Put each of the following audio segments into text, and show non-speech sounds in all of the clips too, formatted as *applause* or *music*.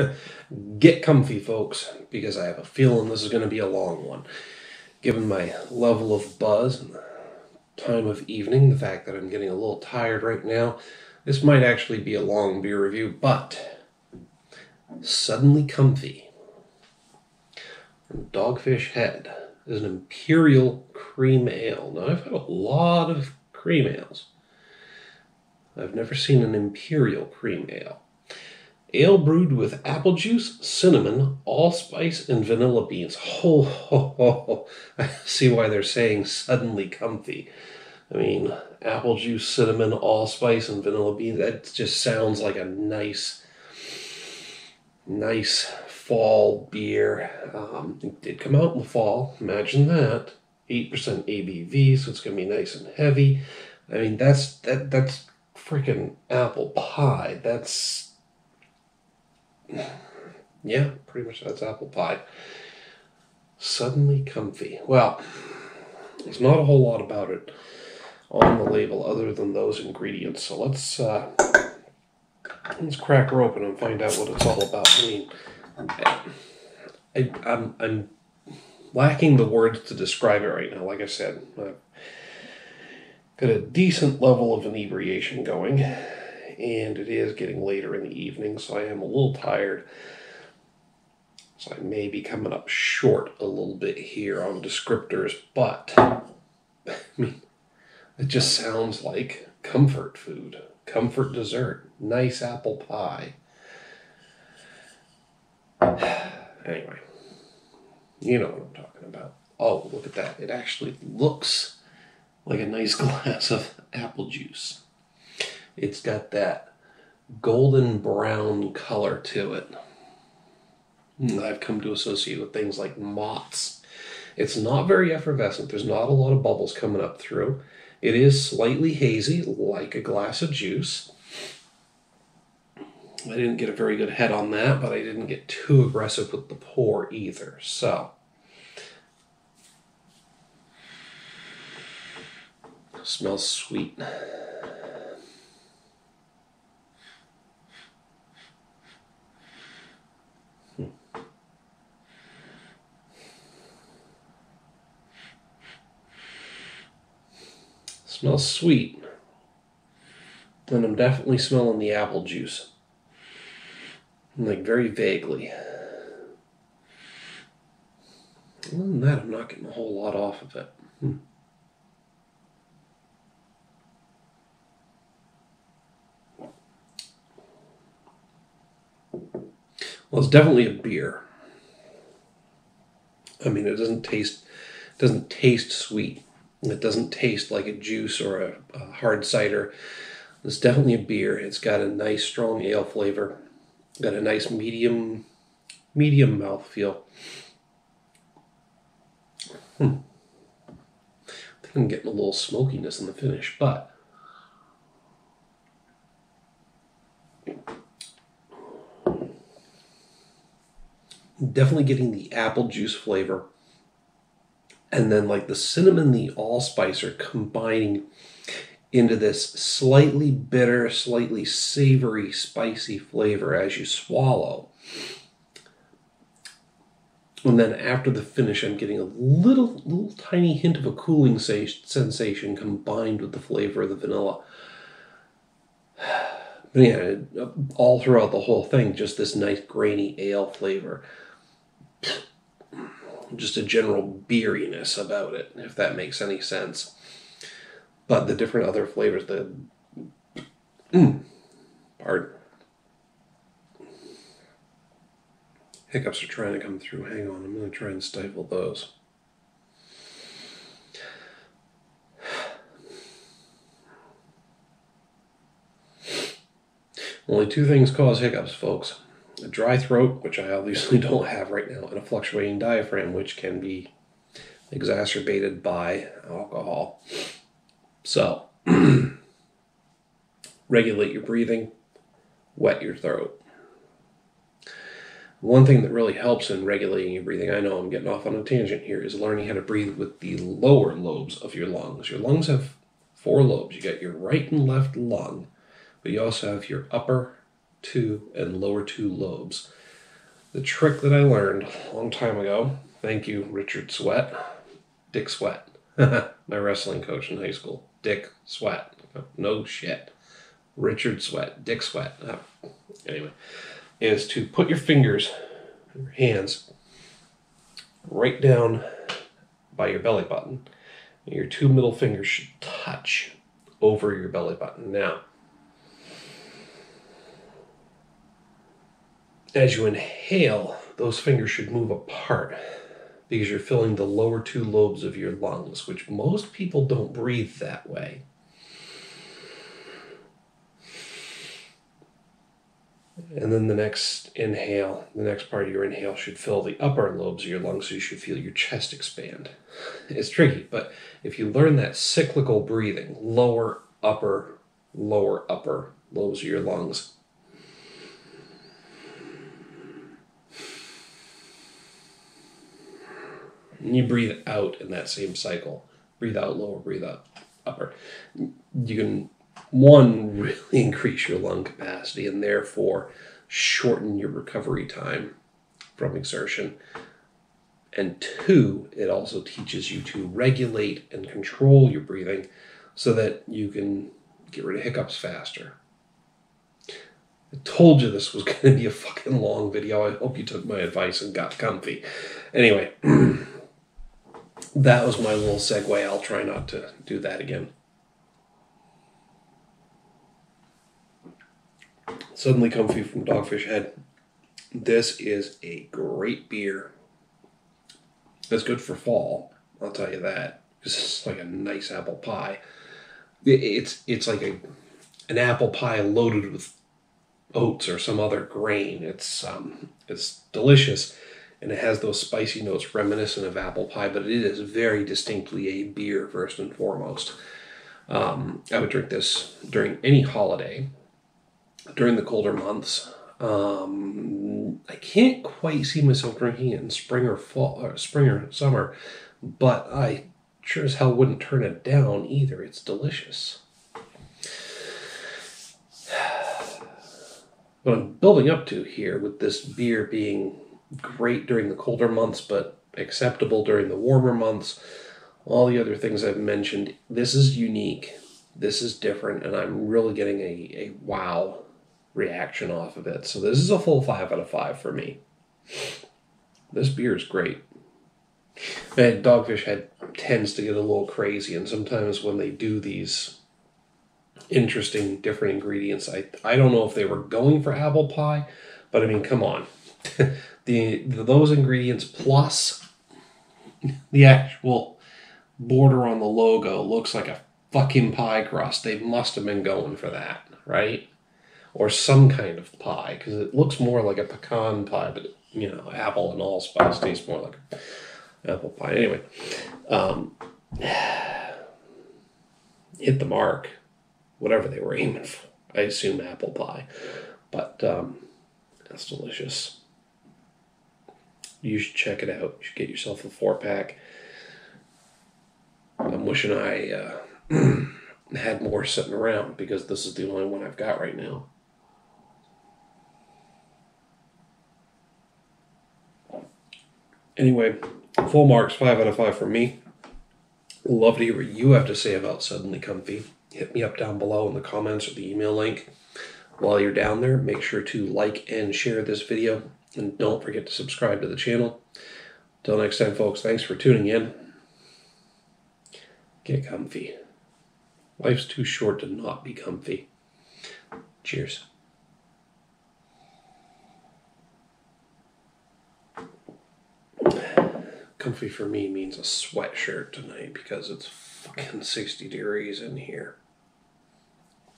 *laughs* Get comfy, folks, because I have a feeling this is going to be a long one. Given my level of buzz and the time of evening, the fact that I'm getting a little tired right now, this might actually be a long beer review, but Suddenly Comfy Dogfish Head is an Imperial Cream Ale. Now, I've had a lot of cream ales. I've never seen an Imperial Cream Ale. Ale brewed with apple juice, cinnamon, allspice, and vanilla beans. Ho, ho, ho. *laughs* I see why they're saying suddenly comfy. I mean, apple juice, cinnamon, allspice, and vanilla beans. That just sounds like a nice, nice fall beer. Um, it did come out in the fall. Imagine that. 8% ABV, so it's going to be nice and heavy. I mean, that's that that's freaking apple pie. That's yeah, pretty much that's apple pie. Suddenly comfy. Well, there's not a whole lot about it on the label other than those ingredients. So let's uh, let's crack her open and find out what it's all about. I mean, I, I'm I'm lacking the words to describe it right now. Like I said, I've got a decent level of inebriation going and it is getting later in the evening, so I am a little tired. So I may be coming up short a little bit here on descriptors, but *laughs* I mean, it just sounds like comfort food, comfort dessert, nice apple pie. *sighs* anyway, you know what I'm talking about. Oh, look at that. It actually looks like a nice *laughs* glass of apple juice. It's got that golden brown color to it. Hmm, I've come to associate with things like mott's. It's not very effervescent. There's not a lot of bubbles coming up through. It is slightly hazy, like a glass of juice. I didn't get a very good head on that, but I didn't get too aggressive with the pour either. So, smells sweet. Smells sweet. then I'm definitely smelling the apple juice. Like very vaguely. Other than that, I'm not getting a whole lot off of it. Hmm. Well, it's definitely a beer. I mean, it doesn't taste doesn't taste sweet. It doesn't taste like a juice or a, a hard cider. It's definitely a beer. It's got a nice strong ale flavor. Got a nice medium medium mouth feel. Hmm. I think I'm getting a little smokiness in the finish, but definitely getting the apple juice flavor and then like the cinnamon, the allspice are combining into this slightly bitter, slightly savory, spicy flavor as you swallow. And then after the finish, I'm getting a little, little tiny hint of a cooling sensation combined with the flavor of the vanilla. *sighs* But yeah, uh, all throughout the whole thing, just this nice grainy ale flavor just a general beeriness about it, if that makes any sense. But the different other flavors, the mm, pardon. Hiccups are trying to come through. Hang on, I'm going to try and stifle those. Only two things cause hiccups, folks a dry throat, which I obviously *laughs* don't have right now, and a fluctuating diaphragm, which can be exacerbated by alcohol. So, *clears throat* regulate your breathing, wet your throat. One thing that really helps in regulating your breathing, I know I'm getting off on a tangent here, is learning how to breathe with the lower lobes of your lungs. Your lungs have four lobes. You got your right and left lung, but you also have your upper two and lower two lobes. the trick that I learned a long time ago. Thank you, Richard Sweat, Dick Sweat, *laughs* my wrestling coach in high school. Dick Sweat. No shit. Richard Sweat, Dick Sweat. Oh, anyway, is to put your fingers, your hands, right down by your belly button. Your two middle fingers should touch over your belly button. Now, as you inhale, those fingers should move apart because you're filling the lower two lobes of your lungs, which most people don't breathe that way. And then the next inhale, the next part of your inhale should fill the upper lobes of your lungs, so you should feel your chest expand. It's tricky, but if you learn that cyclical breathing, lower, upper, lower, upper lobes of your lungs, and you breathe out in that same cycle, breathe out lower, breathe up upper, you can one, really *laughs* increase your lung capacity and therefore shorten your recovery time from exertion. And two, it also teaches you to regulate and control your breathing so that you can get rid of hiccups faster. I told you this was *laughs* going to be a fucking long video. I hope you took my advice and got comfy. Anyway, *clears throat* that was my little segue. I'll try not to do that again. Suddenly Comfy from Dogfish Head. This is a great beer. It's good for fall, I'll tell you that. It's like a nice apple pie. It's it's like a an apple pie loaded with oats or some other grain. It's um it's delicious and it has those spicy notes reminiscent of apple pie, but it is very distinctly a beer first and foremost. Um, I would drink this during any holiday during the colder months. Um, I can't quite see myself drinking it in spring or fall, or spring or summer, but I sure as hell wouldn't turn it down either. It's delicious. *sighs* What I'm building up to here with this beer being great during the colder months, but acceptable during the warmer months, all the other things I've mentioned, this is unique. This is different, and I'm really getting a, a wow reaction off of it. So this is a full five out of five for me. This beer is great. And Dogfish Head tends to get a little crazy, and sometimes when they do these interesting different ingredients, I I don't know if they were going for apple pie, but I mean, come on, *laughs* the those ingredients plus the actual border on the logo looks like a fucking pie crust. They must have been going for that, right? or some kind of pie because it looks more like a pecan pie, but you know, apple and allspice tastes more like apple pie. Anyway, um, *sighs* hit the mark, whatever they were aiming for. I assume apple pie, but um, that's delicious. You should check it out. You should get yourself a four pack. I'm wishing I uh, *clears throat* had more sitting around because this is the only one I've got right now. Anyway, full marks, five out of five for me. Love to hear what you have to say about Suddenly Comfy. Hit me up down below in the comments or the email link. While you're down there, make sure to like and share this video. And don't forget to subscribe to the channel. Till next time, folks, thanks for tuning in. Get comfy. Life's too short to not be comfy. Cheers. comfy for me means a sweatshirt tonight because it's fucking 60 degrees in here.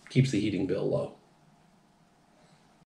Keeps the heating bill low.